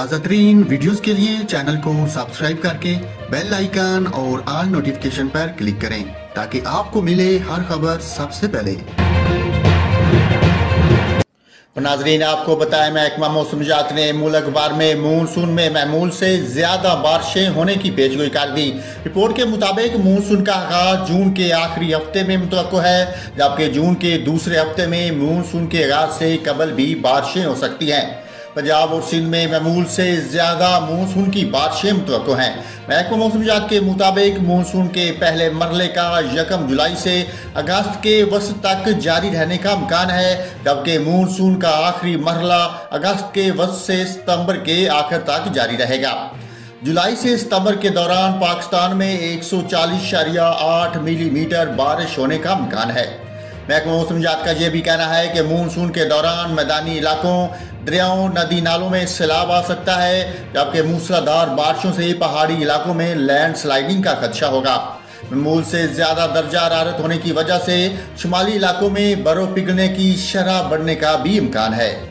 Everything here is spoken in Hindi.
ताज़ा तरीन वीडियोज़ के लिए चैनल को सब्सक्राइब करके बेल आइकन और आल नोटिफिकेशन पर क्लिक करें ताकि आपको मिले हर खबर सबसे पहले। नाजरीन, आपको बताया महकमा मौसम जात ने मूल अखबार में मानसून में मामूल से ज़्यादा बारिशें होने की पेशगोई कर दी। रिपोर्ट के मुताबिक मानसून का आगाज़ जून के आखिरी हफ़्ते में मुतव है, जबकि जून के दूसरे हफ़्ते में मानसून के आगाज़ से कबल भी बारिशें हो सकती हैं। पंजाब और सिंध में मामूल से ज़्यादा मानसून की बारिशें मुतव हैं। महकमा मौसमियात के मुताबिक मानसून के पहले मरले का यकम जुलाई से अगस्त के वस्त तक जारी रहने का इम्कान है, जबकि मानसून का आखिरी मरला अगस्त के वस्त से सितंबर के आखिर तक जारी रहेगा। जुलाई से सितंबर के दौरान पाकिस्तान में एक सौ चालीस शरिया आठ मिलीमीटर बारिश होने का इम्कान है। महकमा मौसम जात का यह भी कहना है कि मानसून के दौरान मैदानी इलाकों, दरियाओं, नदी नालों में सैलाब आ सकता है, जबकि मूसलाधार बारिशों से पहाड़ी इलाकों में लैंड स्लाइडिंग का खदशा होगा। मूल से ज़्यादा दर्जा हरारत होने की वजह से शुमाली इलाकों में बर्फ़ पिघलने की शरह बढ़ने का भी इम्कान है।